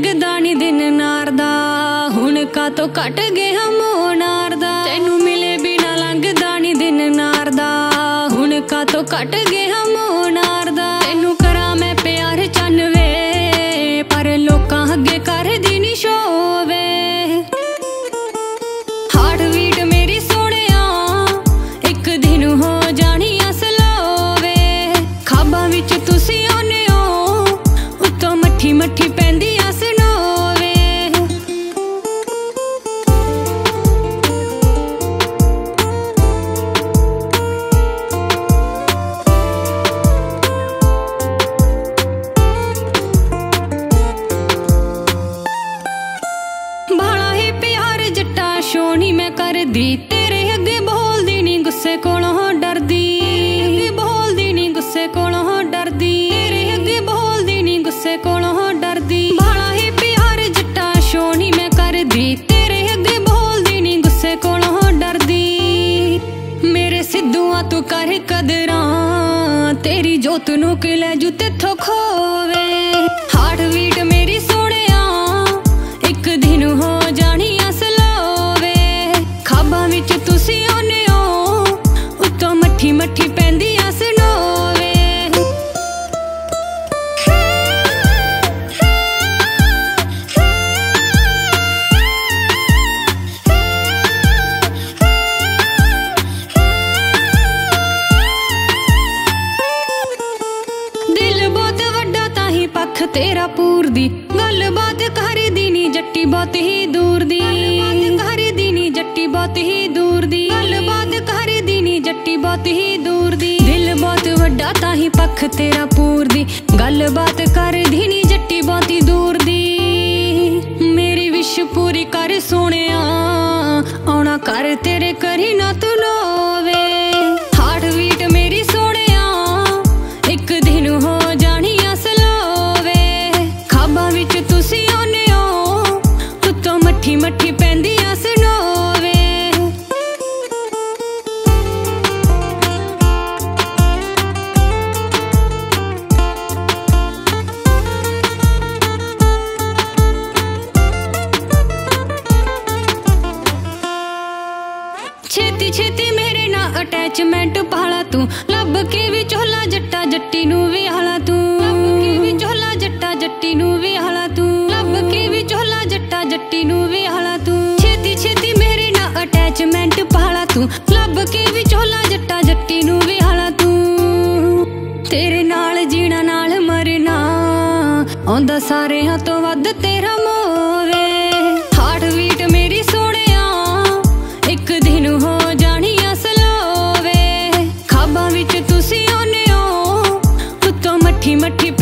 ਦਿਨ ਨਾਰਦਾ। ਹੁਣ ਕਾ ਤੋਂ ਕੱਟ ਗਿਆ ਮੋਨਾਰ ਦਾ। ਤੈਨੂੰ ਮਿਲੇ ਬਿਨਾ ਲੰਘਦਾ ਨਹੀਂ ਦਿਨ ਨਾਰ ਦਾ ਹੁਣ ਕਾ ਤੋਂ ਕੱਟ ਗਿਆ ਮੋਨਾਰ ਦਾ। ਤੈਨੂੰ ਕਰਾਂ ਮੈਂ ਪਿਆਰ ਚੰਨਵੇ, ਪਰ ਲੋਕਾਂ ਅੱਗੇ ਕਰਦੀ ਨਹੀਂ ਸ਼ੋਵੇ। ਹਾਰਟ ਬੀਟ ਮੇਰੀ ਸੋਹਣਿਆ ਇੱਕ ਦਿਨ ਹੋ ਜਾਣੀ ਅਸਲੋਵੇ ਖਾਬਾਂ ਵਿੱਚ ਤੁਸੀਂ ਆਉਂਦੇ ਹੋ, ਉੱਤੋਂ ਮੱਠੀ ਮੱਠੀ ਪੈਂਦੀ ਕਰਦੀ, ਤੇਰੇ ਅੱਗੇ ਬੋਲਦੀ ਨਹੀਂ ਗੁੱਸੇ ਕੋਲੋਂ ਡਰਦੀ। ਅੱਗੇ ਬੋਲਦੀ ਨਹੀਂ ਗੁੱਸੇ ਕੋਲੋਂ ਡਰਦੀ। ਤੇਰੇ ਅੱਗੇ ਬੋਲਦੀ ਨਹੀਂ ਗੁੱਸੇ ਕੋਲੋਂ ਡਰਦੀ। ਬਾਲਾ ਹੀ ਪਿਆਰ, ਜੱਟਾ ਸ਼ੋਣੀ ਮੈਂ ਕਰਦੀ। ਤੇਰੇ ਅੱਗੇ ਬੋਲਦੀ ਨਹੀਂ ਗੁੱਸੇ ਕੋਲੋਂ ਡਰਦੀ। ਮੇਰੇ ਸਿੱਧੂਆਂ ਤੂੰ ਕਰ ਕਦਰਾਂ, ਤੇਰੀ ਜੋਤ ਨੂੰ ਕਿ ਲੈ ਜੂ ਤੇਥੋਂ ਖੋਵੇ। ਹਾਰਟ ਬੀਟ ਤੇਰਾ ਪੂਰਦੀ ਗੱਲਬਾਤ ਕਰਦੀ ਨੀ ਜੱਟੀ ਬਹੁਤ ਹੀ ਦੂਰ ਦੀ। ਕਰਦੀ ਨੀ ਜੱਟੀ ਬਹੁਤ ਹੀ ਦੂਰ ਦੀ। ਗੱਲਬਾਤ ਕਰਦੀ ਨੀ ਜੱਟੀ ਬਹੁਤ ਹੀ ਦੂਰ ਦੀ। ਦਿਲ ਬਹੁਤ ਵੱਡਾ ਤਾਂ ਹੀ ਪੱਖ ਤੇਰਾ ਪੂਰਦੀ ਗੱਲਬਾਤ ਕਰਦੀ ਨੀ ਜੱਟੀ ਬਹੁਤ ਹੀ ਦੂਰ ਦੀ। ਮੇਰੀ ਵਿਸ਼ ਪੂਰੀ ਕਰ ਸੋਹਣਿਆ ਆਉਣਾ ਕਰ ਤੇਰੇ ਕਰੀ ਨਾ ਤੂੰ ਛੇਤੀ ਛੇਤੀ ਮੇਰੇ ਨਾਲ ਅਟੈਚਮੈਂਟ ਪਾਲਾ ਤੂੰ। ਲੱਭ ਕੇ ਵੀ ਝੋਲਾ ਜੱਟਾ ਜੱਟੀ ਨੂੰ ਵੀ ਹਾਲਾ ਤੂੰ। ਲੱਭ ਕੇ ਵੀ ਝੋਲਾ ਜੱਟਾ ਜੱਟੀ ਨੂੰ ਵੀ ਹਾਲਾ ਤੂੰ। ਲੱਭ ਕੇ ਵੀ ਝੋਲਾ ਜੱਟਾ ਜੱਟੀ ਨੂੰ ਵੀ ਹਾਲਾ ਤੂੰ। ਛੇਤੀ ਛੇਤੀ ਮੇਰੇ ਨਾਲ ਅਟੈਚਮੈਂਟ ਪਾਲਾ ਤੂੰ। ਲੱਭ ਕੇ ਵੀ ਝੋਲਾ ਜੱਟਾ ਜੱਟੀ ਨੂੰ ਵੀ ਹਾਲਾ ਤੂੰ। ਤੇਰੇ ਨਾਲ ਜੀਣਾ ਨਾਲ ਮਰਨਾ। ਆਉਂਦਾ ਸਾਰਿਆਂ ਤੋਂ ਵੱਧ ਤੇਰਾ ਮੱਠੀ ਮੱਠੀ